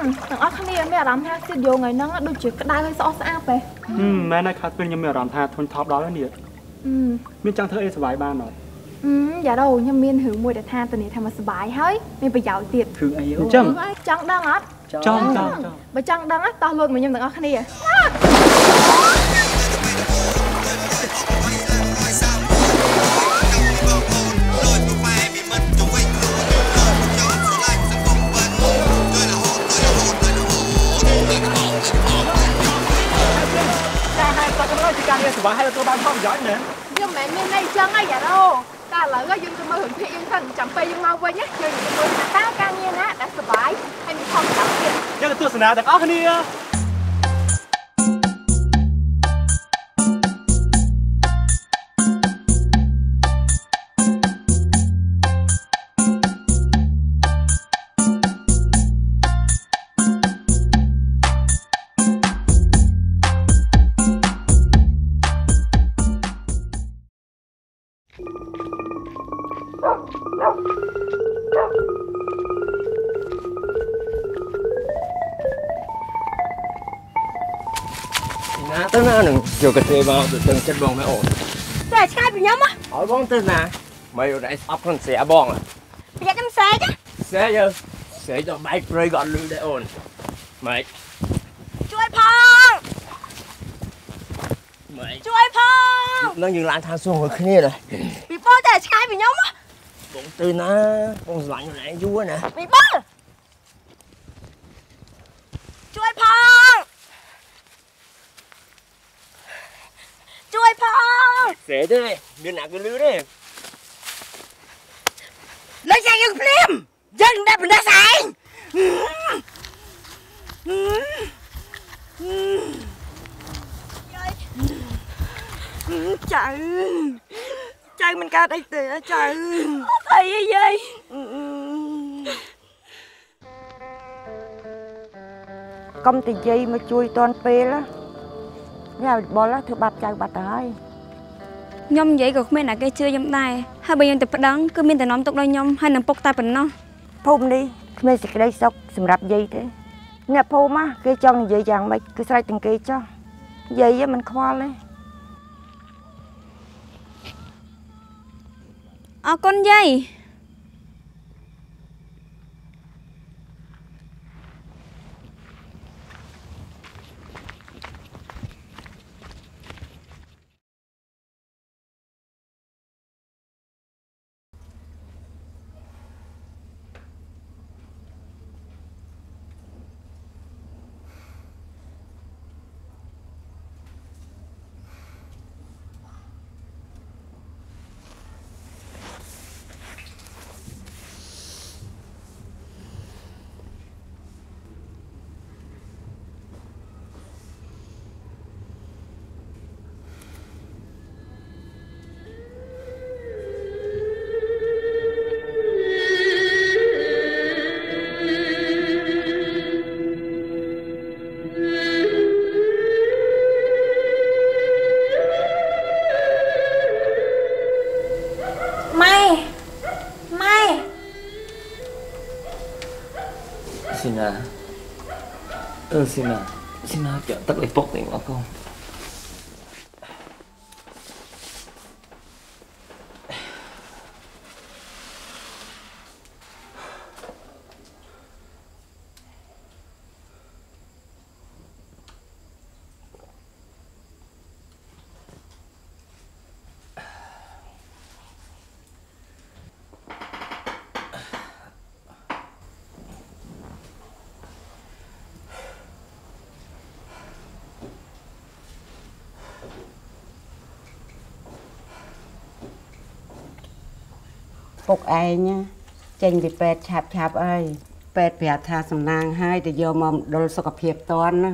ទាំងអស់គ្នាមានអារម្មណ៍ថាស្ទូឌីយោថ្ងៃហ្នឹងដូចជាក្តៅហើយស្អុះស្អាប់ហ៎ហឹមមែនហើយខាត់ពេលខ្ញុំមានអារម្មណ៍ថាធុញថប់ដល់ហើយនេះអឺមានចង់ធ្វើអីសុបាយបានអត់អឺយ៉ាដូខ្ញុំមានរឿងមួយដែលថាតនីថាមកសុបាយហើយមានប្រយោជន៍ទៀតគ្រឿងអីអញ្ចឹងអើយចង់ដឹងអត់ចង់ចង់ចង់បើចង់ដឹងណាតោះលួចមកខ្ញុំទាំងអស់គ្នា កហ្នឹងជាការងារសុបាយហើយទទួលបានផលប្រយោជន៍ណាខ្ញុំមិនមែនមានន័យចឹងហីយ៉ាដូតែឥឡូវយើងទៅមើលរឿងភាគយើងសិនចាំពេលយើងមកវិញណាយើងទៅមើលថាតើការងារណាដែលសុបាយហើយមានផលប្រយោជន៍ទៀតយើងទៅទស្សនាទាំងអស់គ្នា ទៅណានឹងយកកាទេមកទៅដឹងចិត្តបងមែនអូនតែឆ្ងាយពីខ្ញុំហ៎ឲ្យបងទៅណាមិនអត់ស្អប់ខ្លួនស្រាបងហ៎ប្រយ័ត្នខ្ញុំស្រែកស្រាយើស្រាទៅបែកព្រៃក៏អត់លឺដែរអូនម៉េចជួយផងម៉េចជួយផងនឹងយើងឡើងថាសួរមួយគ្នាដែរពីបងតែឆ្ងាយពីខ្ញុំហ៎បងទៅណាបងស្រឡាញ់ខ្លួនឯងយូរណាពីបងជួយផងជួយផង ស្រាទេមានអ្នកគេលឺទេលើកយ៉ាងយើងភ្លាមយើងដាក់បណ្ដាស្អែងចៅចៅមិនកើតអីទេចៅអីយាយ ខ្ញុំនិយាយក៏គ្មានអ្នកគេជឿខ្ញុំដែរហើយបើខ្ញុំទៅប្តឹងគឺមានតែនាំទុកដល់ខ្ញុំហើយនឹងពុកតែប៉ុណ្ណោះភូមិនេះគ្មានសេចក្តីសុខសម្រាប់យាយទេអ្នកភូមិហ៎គេចង់និយាយយ៉ាងម៉េចគឺស្រេចទាំងគេចោះយាយហ្នឹងមិនខ្វល់ទេអរគុណយាយ អឺស៊ីណាស៊ីណាចាក់ទឹកឲ្យពុ ពុកឯងណាចេញពីពេទ្យឆាប់ឆាប់អើយពេទ្យប្រាប់ថាសំណាងហើយទៅយកមកម្ដុលសុខភាពតន់ណា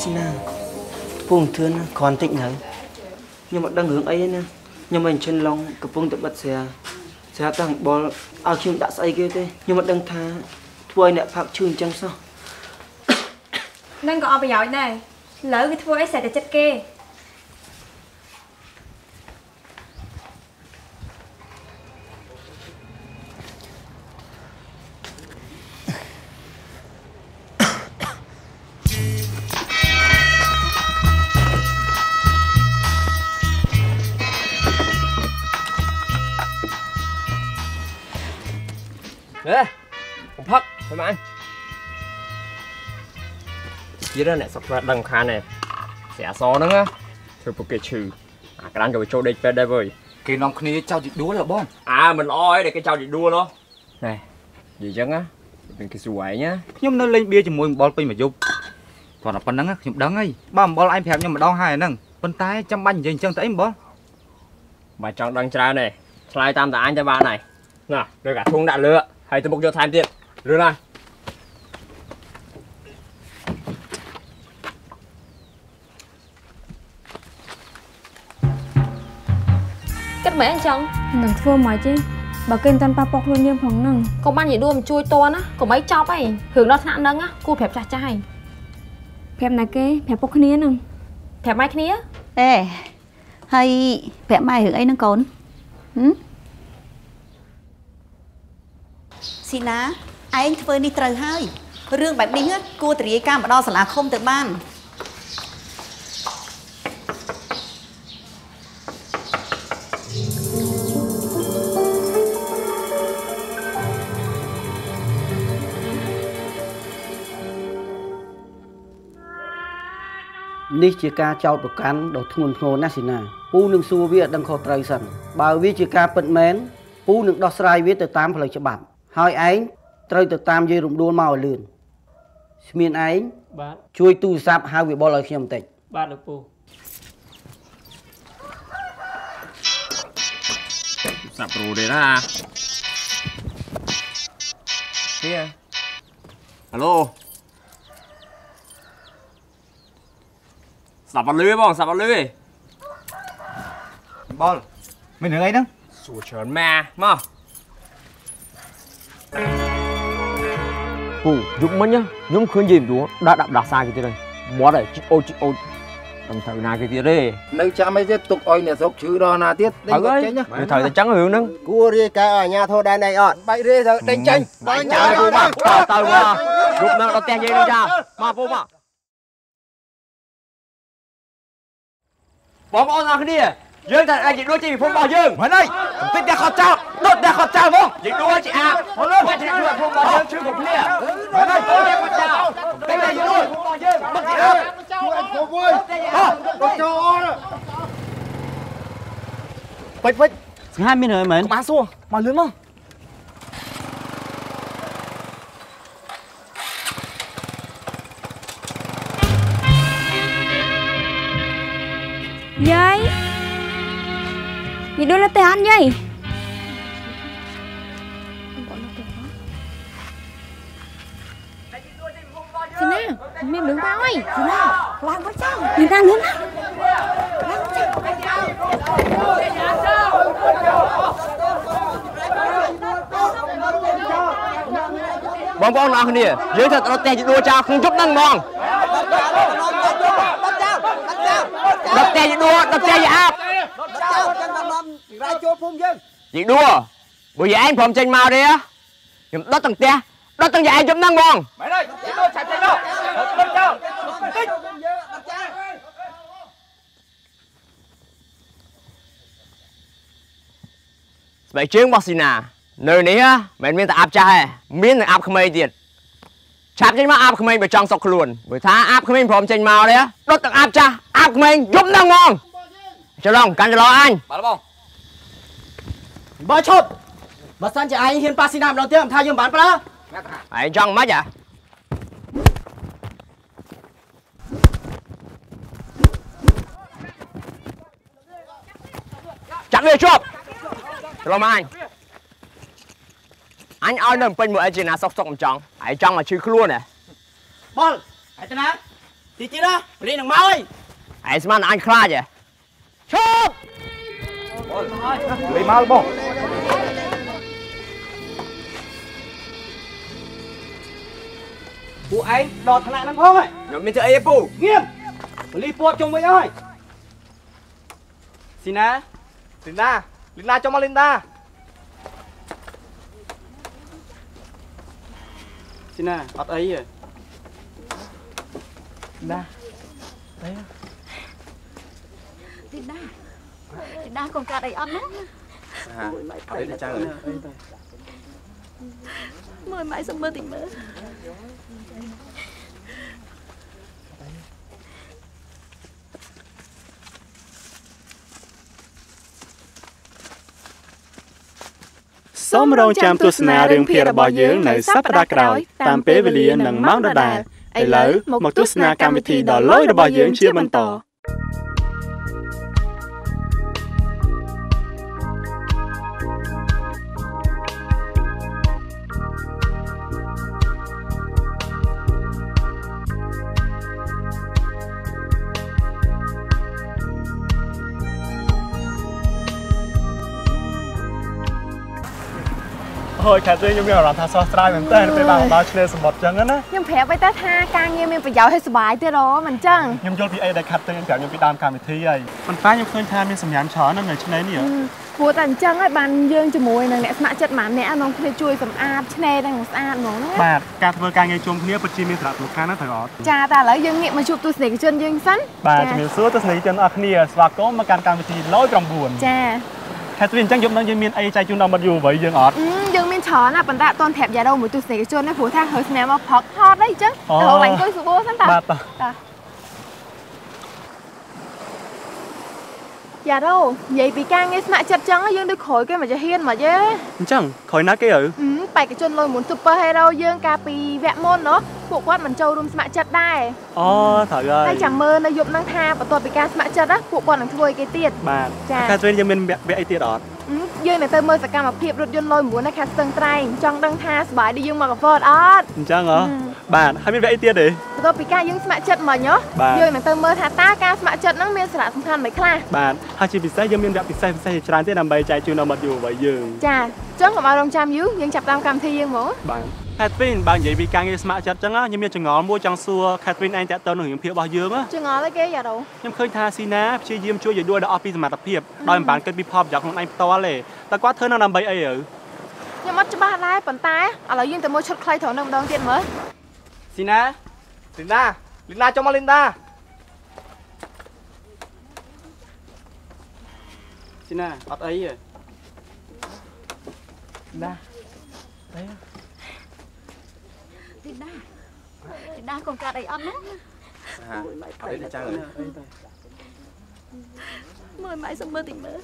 ស៊ីណាពងធឿនណាគ្រាន់តិចនៅខ្ញុំអត់ដឹងរឿងអីទេណាខ្ញុំមិនឈិនឡងកំពុងតែបិទស្រា ស្រាប់តែអង្បលឲ្យខ្ញុំដាក់ស្អីគេទេខ្ញុំអត់ដឹងថាធ្វើឲ្យអ្នកផាក់ឈឺអញ្ចឹងសោះនឹងក៏អត់ប្រយោជន៍ដែរឥឡូវវាធ្វើអីស្រេចតែចិត្តគេ ông Phật, thôi mà anh Chỉ đó nè, sắp ra đằng khá nè Xẻ xó nữa á Thôi phục kê trừ À, cái đàn cho chỗ đây đây vơi គេនាំគ្នាចោលជីដួលហ៎បង À, mình oi để cái trao chị đua nó Này, gì chứ á Đừng cái sủi nhá ខ្ញុំនៅលេងបៀជាមួយអំបលពេញមួយយប់គ្រាន់តែប៉ុណ្្នឹងខ្ញុំដឹងហើយបើអំបលឯងប្រាប់ខ្ញុំម្ដងហើយហ្នឹងប៉ុន្តែចាំបាច់និយាយអញ្ចឹងទៅអីអំបល Mà trong đằng trao này Slide tam tả anh cho bạn này Nè, rồi cả thun đã lựa Hay tôi bốc cho tham tiền Lựa này គិត មែនអញ្ចឹងនឹងធ្វើមកទេបើគេមិនតាន់ប៉ះពាល់ខ្លួនយើងផងហ្នឹងកុំបាននិយាយដួលមកជួយតណាកុំអីចប់អីរឿងដល់ថ្នាក់ហ្នឹងណាគួរប្រាប់ចាស់ចាស់ហើយប្រាប់ណាគេប្រាប់ពុកគ្នាហ្នឹងប្រាប់ម៉ែគ្នាអេហើយប្រាក់ម៉ែរឿងអីហ្នឹងកូនហឹមស៊ីណាឯងធ្វើនេះត្រូវហើយរឿងបែបនេះណាគួរតរាយការណ៍មកដល់សាលាឃុំទៅបាន នេះជាការចោទប្រកាន់ដ៏ធ្ងន់ធ្ងរណាស់ស៊ីណាពូនឹងសួរវាឲ្យដឹងខុសត្រូវសិនបើវាជាការពិតមែនពូនឹងដោះស្រាយវាទៅតាមផ្លូវច្បាប់ ហើយឯងត្រូវទៅតាមយាយរំដួលមកឲ្យលឿនស្មានឯងបាទជួយទូរស័ព្ទហៅវាបុលឲ្យខ្ញុំបន្តិចបាទលោកពូ Sạp rù đấy ra Kia Alo Sạp vào lưới bông, sạp vào lưới អំបលមានរឿងអីហ្នឹង Sủa trớn mà, mà ពូយប់មិញខ្ញុំឃើញយាយព្រោះដាក់ដាក់ដាសាគេទៀតហើយមាត់ហើយជីអូជីអូមិនត្រូវណាគេទៀតទេនៅចាំអីទៀតទុកឲ្យអ្នកស្រុកឈឺដល់ណាទៀតដេញហើយគាត់ចេញណាវាត្រូវតែចឹងរឿងហ្នឹងគួររាយការណ៍ឲ្យអាជ្ញាធរដែនដីអត់បាច់រាយទៅដេញចេញបាញ់ចាពូមកទៅទៅមកយប់ហ្នឹងដល់ផ្ទះយាយនឹងចាមកពូមក បងប្អូនទាំងគ្នាយើងតែអាចដូចជាពិភពរបស់យើងមែនហើយតិចតែខត់ចោលដុតតែខត់ចោលហ្មងនិយាយដូចជាអាបមកលើមកជាពិភពរបស់យើងជួយគ្រប់គ្នាមែនហើយទៅតែគាត់ចោលតែតែយើងដូចរបស់យើងមកជាអាបជួយឲ្យគ្រប់វើយទៅចូលអត់ពេចពេចស្ងាត់មានរឿងអីមែនបានសួរមកលឿនមក យាយនិយាយដូចលើផ្ទះអត់យាយស៊ីណាមានរឿងមកអីស៊ីណាឡើងមកចោលមានតាលឿនណាបងប្អូ នទាំងអស់គ្នាយើងត្រូវទៅផ្ទះជាដួលចោលក្នុងជប់ហ្នឹងហ្មងដល់ផ្ទះជាដួលដល់ផ្ទះជាអាបចោលចឹងដល់នាំរាយចូលភូមិយើងជីដួលបើយាយឯងព្រមចេញមកទេខ្ញុំដុតទាំងផ្ទះដុតទាំងយាយឯងជប់ហ្នឹងហ្មងមែនហើយជីដួលឆាប់ចេញមកដុតចោលតិចស្បែកជើងរបស់ស៊ីណានៅនេះមិនមែនតែអាប់ចាស់ទេមានទាំងអាប់ក្មេងទៀត ឆាប់ចេញមកអាប់ក្មេងបើចង់សុកខ្លួនបើថាអាប់ក្មេងព្រមចេញមកទេដុតទាំងអាប់ចាស់អាប់ក្មេងយប់ហ្នឹងហ្មងច្រឡំកាន់ច្រឡំអញបាទបងបើឈប់បើសិនជាឯងហ៊ានប៉ាស៊ីណាម្ដងទៀតមិនថាយើងមិនបានប្រើឯងចង់មិនហ៎ចាប់វាជាប់ច្រឡំអញអញឲ្យនៅពេញមួយអីជាណាសុកសុកមិនចង់ ឯងចង់មកឈឺខ្លួនហ៎បុលឯតាណាទីទៀតណារីនឹងមកអីឯងស្មានតែអញខ្លាចហ៎ឈប់លេមកបងពួកឯងដល់ថ្នាក់ហ្នឹងផងហើយខ្ញុំមានធ្វើអីទេពូងៀមបលីពួតជុំវិញហើយស៊ីណាលីនដាលីនដាចុះមកលីនដាស៊ីណា អត់អីទេណាអីទីណាទីណាកូនកាត់អីអត់ណាហាអីទៅចាំមើលម៉ៃសុំមើលតិចមើលសូមរងចាំទស្សនារឿងភាគរបស់យើងនៅសប្តាហ៍ក្រោយ តាមពេលវេលានិងម៉ោងដដែលឥឡូវមកទស្សនាកម្មវិធីដ៏លយរបស់យើងជាបន្ត ហើយខាត់ទេខ្ញុំមានអារម្មណ៍ថាស្រស់ស្រាយមែនតើពេលបានមកដល់ឆ្នេរសមុទ្រចឹងណាខ្ញុំប្រាប់ឲ្យតែថាការងារមានប្រយោជន៍ឲ្យសុបាយទេរមិនចឹងខ្ញុំយល់ពីអីដែលខាត់ទេខ្ញុំប្រាប់ខ្ញុំពីដើមកម្មវិធីហើយប៉ុន្តែខ្ញុំឃើញថាមានសម្ញាំច្រើនណាស់នៅឆ្នេរនេះហ៎ព្រោះតែអញ្ចឹងហើយបានយើងជាមួយនឹងអ្នកស្ម័គ្រចិត្តម៉ាអ្នកនងគ្នាជួយសម្អាតឆ្នេរទាំងស្អាតហ្មងណាបាទការធ្វើការងារជុំគ្នាពិតជាមានសារៈសំខាន់ណាស់ត្រូវអត់ចាតែឥឡូវយើងងាកមកជួបទស្សនិកជនយើងសិនបាទជំរាបសួរទស្សនិកជនអរគ្នាស្វាគមន៍មកកាន់កម្មវិធីឡយ9ចា ខាត់ទេអញ្ចឹងយប់ហ្នឹងយើងមានអីចែកជូនដល់មិត្តយូរអ្វីយើងអត់អឺយើងមានច្រើនណាស់ប៉ុន្តែអត់ទាន់ប្រាប់យ៉ារ៉ូមួយទស្សនិកជនទេព្រោះថាហើយស្នាមមកផឹកហត់អីអញ្ចឹងអូទៅរកឡើងអង្គុយសុបោសិនតាបាទតោះ យ៉ារ៉ូនិយាយពីការងារស្ម័គ្រចិត្តចឹងយើងដូចក្រោយគេមកចាហ៊ានមកទេអញ្ចឹងក្រោយណាគេឪអឺបេក្ខជនលុយមុន Super Hero យើងកាលពីវគ្គមុនណោះពួកគាត់មិនចូលរួមស្ម័គ្រចិត្តដែរអូត្រូវហើហើយយចាំមើលនៅយប់ហ្នឹងថាបន្ទាប់ពីការស្ម័គ្រចិត្តណាពួកគាត់នឹងធ្វើឲ្យគេទៀតបាទចាខាត់ទេយើងមានវគ្គវគ្គអីទៀតអត់អឺ យើងនឹងទៅមើលសកម្មភាពរថយន្តលុយមួននៅខាងស្ទឹងត្រែងចង់ដឹងថាសប្បាយដូចយើងមកកហ្វតអត់អញ្ចឹងហ៎បាទហើយមានវគ្គអីទៀតទេបន្ទាប់ពីការយើងស្ម័គ្រចិត្តមកញោះបាទយើងនឹងទៅមើលថាតើការស្ម័គ្រចិត្តហ្នឹងមានសារៈសំខាន់មិនខ្លះបាទហើយជាពិសេសយើងមានវគ្គពិសេសពិសេសជាច្រើនទៀតដើម្បីចែកជូនដល់មិត្តយូរអ្វីយើងចាអញ្ចឹងកុំឲ្យរងចាំយូរយើងចាប់តាមកម្មវិធីយើងហ្មងបាទ Catherine បើនិយាយពីការងារស្ម័គ្រចិត្តចឹងណាខ្ញុំមានចងល់មួយចង់សួរ Catherine ឯងតាក់ទងនឹងរឿងភាពរបស់យើងណាចងល់អីគេយ៉ាដូខ្ញុំឃើញថាស៊ីណាព្យាយាមជួយយាយដួលដល់អស់ពីសមត្ថភាពដោយមិនបានគិតពីផលប្រយោជន៍ក្នុងឯងផ្ទាល់ទេតែគាត់ធ្វើនៅដើម្បីអីទៅខ្ញុំអត់ច្បាស់ដែរប៉ុន្តែឥឡូវយើងទៅមើលឈុតខ្លីត្រូវនឹងម្ដងទៀតមើលស៊ីណាលីនដាលីនដាចុះមកលីនដាស៊ីណាអត់អីទេណាអី ទីណាទីណាកូនកាត់អីអត់ណាហាអីទៅចាំមើលម៉ៃសុំមើលតិចមើល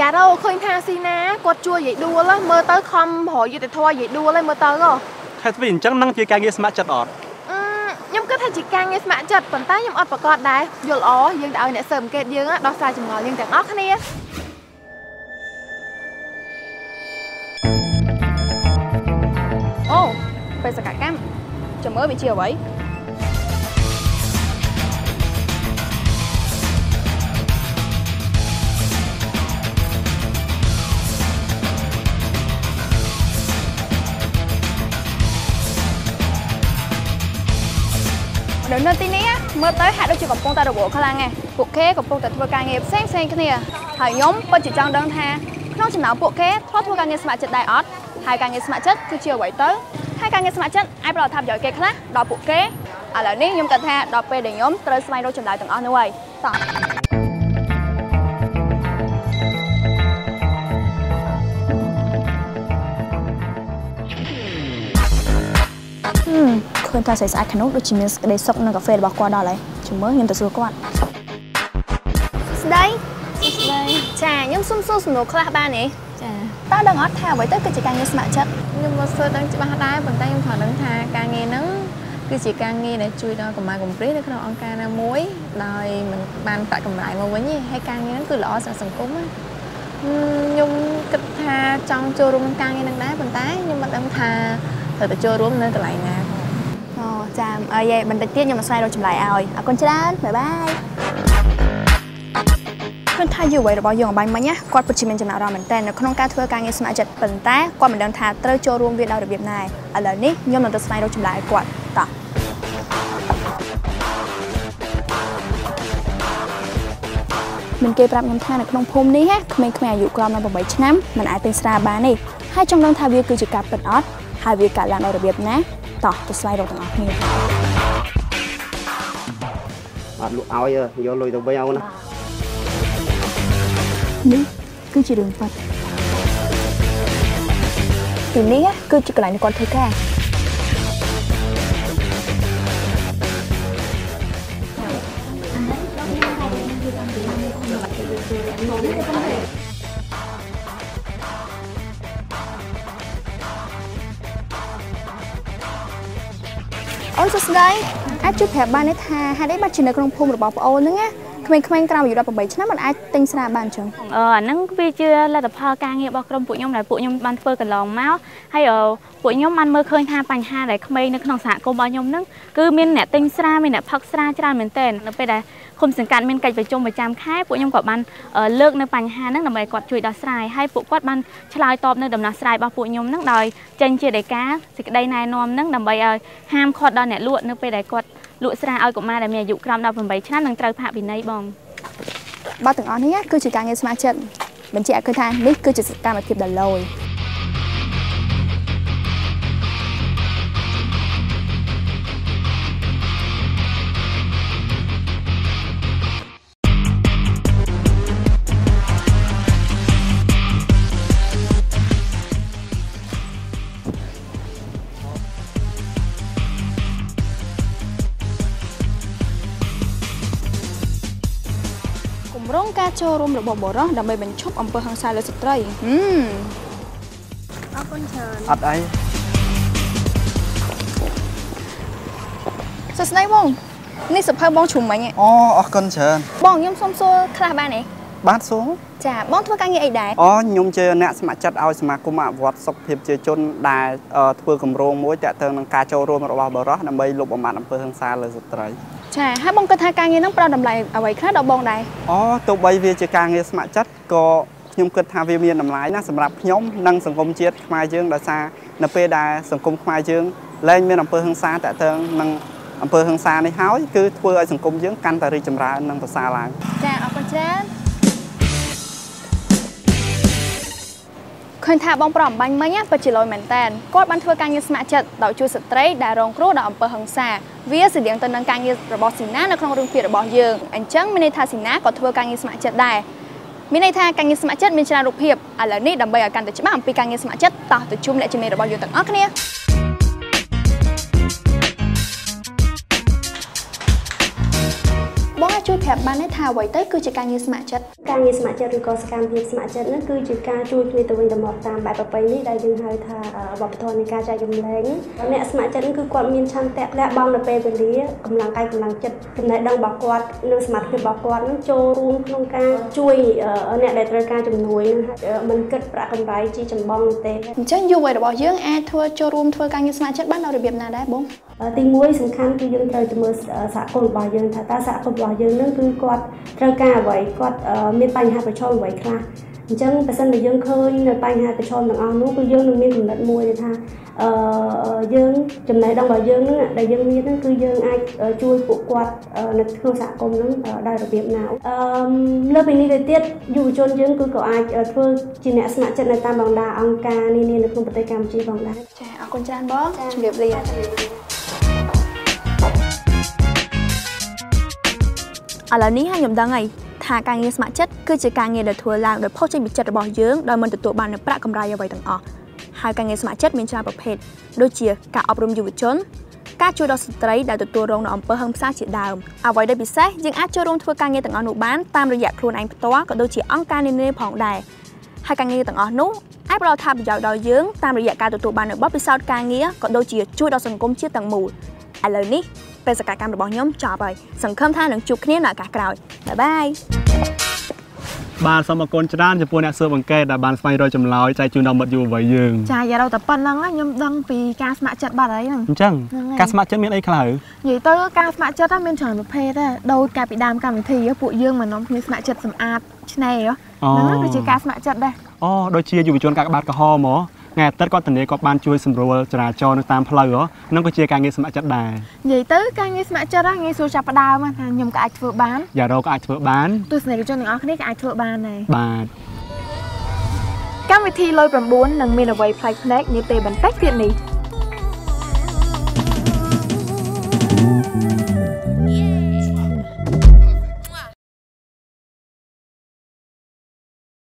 យ៉ាដូឃើញថាស៊ីណាគាត់ជួយយាយដួលហ៎មើលទៅខំរយយុទ្ធធរយាយដួលហើយមើលទៅហ៎ខេតវិញអញ្ចឹងនឹងជាការងារស្ម័គ្រចិត្តអត់អឺខ្ញុំគិតថាជាការងារស្ម័គ្រចិត្តប៉ុន្តែខ្ញុំអត់ប្រកាសដែរយល់អយើងទៅឲ្យអ្នកស៊ើបអង្កេតយើងដោះស្រាយចម្ងល់យើងទាំងអស់គ្នា បេសកកម្មចាំមើលវាជាអ្វីនៅនៅទីនេះណាមើលទៅហាក់ដូចជាកំពុងតែរវល់ខ្លាំងណាស់ពួកគេកំពុងតែធ្វើការងារផ្សេងផ្សេងគ្នាហើយខ្ញុំពិតជាចង់ដឹងថាក្នុងចំណោមពួកគេធ្លាប់ធ្វើការងារស្ម័គ្រចិត្តដែរអត់ហើយការងារស្ម័គ្រចិត្តគឺជាអ្វីទៅ ហើយការងារស្ម័គ្រចិត្តអាចផ្ដល់អត្ថប្រយោជន៍គេខ្លះដល់ពួកគេឥឡូវនេះខ្ញុំគិតថាដល់ពេលដែលខ្ញុំត្រូវស្វែងរកចម្លើយទាំងអស់នោះហើយតោះឃើញថាស្អាតស្អាតខាងនោះដូចជាមានសេចក្តីសុខនៅកាហ្វេរបស់គាត់ដល់ហើយជមើខ្ញុំទៅសួរគាត់ស្ដីស្ដីចាខ្ញុំសុំសួរសំណួរខ្លះបានទេចាតើដឹងអត់ថាអ្វីទៅគឺជាការងារស្ម័គ្រចិត្ត ខ្ញុំមិនស្គាល់ដឹងច្បាស់ដែរប៉ុន្តែខ្ញុំគ្រាន់ដឹងថាការងារហ្នឹងគឺជាការងារដែលជួយដល់កម្លាំងកំព្រានៅក្នុងអង្គការណាមួយដោយមិនបានប្រាក់កម្រៃមកវិញទេហើយការងារហ្នឹងគឺល្អសម្រាប់សង្គមណាហឹមខ្ញុំគិតថាចង់ចូលរួមក្នុងការងារហ្នឹងដែរប៉ុន្តែខ្ញុំមិនដឹងថាត្រូវទៅចូលរួមនៅកន្លែងណាផងអូចាអីយបន្តិចទៀតខ្ញុំនឹងស្វែងរកចម្លើយឲ្យអរគុណច្រើនបាយបាយ ឃើញថាយុវ័យរបស់យើងអបាញ់មិញណាគាត់ពិតជាមានចំណាប់អារម្មណ៍មែនទែននៅក្នុងការធ្វើការងារស្ម័គ្រចិត្តប៉ុន្តែគាត់មិនដឹងថាត្រូវចូលរួមវាដោយរបៀបណាឥឡូវនេះខ្ញុំនឹងទៅស្វែងរកចម្លើយឲ្យគាត់តោះមានគេប្រាប់ខ្ញុំថានៅក្នុងភូមិនេះក្មេងៗអាយុក្រោម18ឆ្នាំមិនអាចទិញស្រាបានទេហើយចង់ដឹងថាវាគឺជាការពិតអត់ហើយវាកើតឡើងដោយរបៀបណាតោះទៅស្វែងរកទាំងអស់គ្នាអត់លក់ឲ្យយកលុយទៅវិញអូនណា នេះគឺជារឿងពិតទីនេះគឺជាកន្លែងដែលគាត់ធ្វើការអូនសួស្ដីអាចជួយប្រាប់បានទេថាហេតុអីបាត់ជានៅក្នុងភូមិរបស់ប្អូនហ្នឹងណា ក្មេងៗក្រោមអាយុ18ឆ្នាំមិនអាចទិញស្រាបានចឹងអឺអាហ្នឹងវាជាលទ្ធផលការងាររបស់ក្រុមពួកខ្ញុំដែលពួកខ្ញុំបានធ្វើកន្លងមកហើយអឺពួកខ្ញុំបានមើលឃើញថាបញ្ហាដែលក្មេងនៅក្នុងសហគមន៍របស់ខ្ញុំហ្នឹងគឺមានអ្នកទិញស្រាមានអ្នកផឹកស្រាច្រើនមែនទែននៅពេលដែលឃុំសង្កាត់មានកិច្ចប្រជុំប្រចាំខែពួកខ្ញុំក៏បានអឺលើកនៅបញ្ហាហ្នឹងដើម្បីគាត់ជួយដោះស្រាយហើយពួកគាត់បានឆ្លើយតបនៅដំណោះស្រាយរបស់ពួកខ្ញុំហ្នឹងដោយចេញជាដីកាសេចក្តីណែនាំហ្នឹងដើម្បីឲ្យហាមឃាត់ដល់អ្នកលក់នៅពេលដែលគាត់ លក់ស្រាឲ្យកុមារដែលមានអាយុក្រោម18ឆ្នាំនឹងត្រូវផាកពិន័យបងបើទាំងអស់នេះគឺជាការងារស្ម័គ្រចិត្តបញ្ជាក់ឃើញថានេះគឺជាសកម្មភាពដ៏លយ ការចូលរួមរបស់បរិសដើម្បីបញ្ឈប់អំពើហិង្សាលើស្ត្រីហឹមអរគុណច្រើនអត់អីសួស្ដីបងនេះសភៅបងជ្រុំមិញឯងអូអរគុណច្រើនបងខ្ញុំសុំសួរខ្លះបានទេបាទសួរចាបងធ្វើការងារអីដែរអូខ្ញុំជាអ្នកស្ម័គ្រចិត្តឲ្យសមាគមអភិវឌ្ឍសុខភាពជាជនដែលអឺធ្វើគម្រោងមួយតាក់ទងនឹងការចូលរួមរបស់បរិសដើម្បីលុបបំបាត់អំពើហិង្សាលើស្ត្រី ចាហើយបងគិតថាការងារហ្នឹងផ្ដល់តម្លៃអ្វីខ្លះដល់បងដែរអូទោះបីវាជាការងារស្ម័គ្រចិត្តក៏ខ្ញុំគិតថាវាមានតម្លៃណាស់សម្រាប់ខ្ញុំនិងសង្គមជាតិខ្មែរយើងដោយសារនៅពេលដែលសង្គមខ្មែរយើងលែងមានអំពើហិង្សាតាក់ទងនឹងអំពើហិង្សានេះហើយគឺធ្វើឲ្យសង្គមយើងកាន់តែរីកចម្រើននិងប្រសើរឡើងចាអរគុណច្រើន ឃើញថាបងប្រុសអំបញ្ញមិញណាពិតជាលយមែនតើគាត់បានធ្វើការងារស្ម័គ្រចិត្តដោយជួយស្ត្រីដែលរងគ្រោះដោយអំពើហិង្សាវាស្តៀងទៅនឹងការងាររបស់ស៊ីណានៅក្នុងរឿងភាគរបស់យើងអញ្ចឹងមានន័យថាស៊ីណាក៏ធ្វើការងារស្ម័គ្រចិត្តដែរមានន័យថាការងារស្ម័គ្រចិត្តមានច្រើនរូបភាពឥឡូវនេះដើម្បីឲ្យកាន់តែច្បាស់អំពីការងារស្ម័គ្រចិត្តតោះទៅជុំអ្នកជំនាញរបស់យើងទាំងអស់គ្នា បងអាចជួយប្រាប់បានទេថាអ្វីទៅគឺជាការងារស្ម័គ្រចិត្តការងារស្ម័គ្រចិត្តឬក៏សកម្មភាពស្ម័គ្រចិត្តហ្នឹងគឺជាការជួយគ្នាទៅវិញទៅមកតាមបែបប្រពៃណីដែលយើងហៅថាវប្បធម៌នៃការចែករំលែកអ្នកស្ម័គ្រចិត្តហ្នឹងគឺគាត់មានឆន្ទៈលះបង់នៅពេលវេលាកម្លាំងកាយកម្លាំងចិត្តចំណេះដឹងរបស់គាត់និងសមត្ថភាពរបស់គាត់ហ្នឹងចូលរួមក្នុងការជួយអ្នកដែលត្រូវការជំនួយហ្នឹងមិនគិតប្រាក់កម្រៃជាចម្បងទេអញ្ចឹងយុវវ័យរបស់យើងអាចធ្វើចូលរួមធ្វើការងារស្ម័គ្រចិត្តបានដោយរបៀបណាដែរបង ទីមួយសំខាន់គឺយើងត្រូវទៅមើលសហគមន៍របស់យើងថាតើសហគមន៍របស់យើងនឹងគឺគាត់ត្រូវការអ្វីគាត់មានបញ្ហាប្រឈមអ្វីខ្លះអញ្ចឹងបើសិនបើយើងឃើញនៅបញ្ហាប្រឈមទាំងអស់នោះគឺយើងនឹងមានគំនិតមួយថាអឺយើងចំណេះដឹងរបស់យើងនឹងដែលយើងមានហ្នឹងគឺយើងអាចជួយពួកគាត់នៅក្នុងសហគមន៍ហ្នឹងដោយរបៀបណាអឺលើពីនេះទៅទៀតយុវជនយើងគឺក៏អាចធ្វើជាអ្នកស្ម័គ្រចិត្តនៅតាមបណ្ដាអង្គការនានានៅក្នុងប្រទេសកម្ពុជាផងដែរចាអរគុណច្រើនបងជម្រាបលា ឥឡូវនេះខ្ញុំដឹងហើយថាការងារស្ម័គ្រចិត្តគឺជាការងារដែលធ្វើឡើងដោយផុសចេញពីចិត្តរបស់យើងដោយមិនទទួលបាននូវប្រាក់កម្រៃអ្វីទាំងអស់ហើយការងារស្ម័គ្រចិត្តមានច្រើនប្រភេទដូចជាការអប់រំយុវជនការជួយដល់ស្ត្រីដែលទទួលរងនូវអំពើហិង្សាជាដើមអ្វីដែលពិសេសយើងអាចចូលរួមធ្វើការងារទាំងអស់នោះបានតាមរយៈខ្លួនឯងផ្ទាល់ក៏ដូចជាអង្គការនានាផងដែរហើយការងារទាំងអស់នោះអាចផ្ដល់ថាប្រយោជន៍ដល់យើងតាមរយៈការទទួលបាននូវបទពិសោធន៍ការងារក៏ដូចជាជួយដល់សង្គមជាតិទាំងមូល ឥឡូវនេះពេលសកម្មកម្មរបស់ខ្ញុំចប់ហើយសង្ឃឹមថានឹងជួបគ្នានៅឱកាសក្រោយបាយបាយបាទសូមអរគុណច្រើនចំពោះអ្នកស៊ើបអង្កេតដែលបានស្វែងរកចម្លើយចែកជូនដល់មិត្តយុវវ័យយើងចាយ៉ារតែប៉ុណ្ណឹងខ្ញុំដឹងពីការស្ម័គ្រចិត្តបាត់ហើយហ្នឹងអញ្ចឹងហ្នឹងហើយការស្ម័គ្រចិត្តមានអីខ្លះនិយាយទៅការស្ម័គ្រចិត្តហ្នឹងមានច្រើនប្រភេទដែរដូចកាលពីដើមកម្មវិធីហ៎ពួកយើងមិននាំគ្នាស្ម័គ្រចិត្តសម្អាតឆ្នេរហ៎អូហ្នឹងគឺជាការស្ម័គ្រចិត្តដែរអូដូចជាយុវជនកាកបាទក្រហមហ៎ ថ្ងៃអាទិត្យគាត់ធានាគាត់បានជួយសម្រួលចរាចរណ៍នៅតាមផ្លូវហ៎ហ្នឹងក៏ជាការងារស្ម័គ្រចិត្តដែរនិយាយទៅការងារស្ម័គ្រចិត្តហ្នឹងងាយស្រួលចាប់ផ្ដើមណាថាខ្ញុំក៏អាចធ្វើបានយ៉ារោក៏អាចធ្វើបានទស្សនិកជនទាំងអស់គ្នាក៏អាចធ្វើបានដែរបាទកម្មវិធីលុយ9នឹងមានអ្វីប្លែកភ្នែកនាពេលបន្តិចទៀតនេះ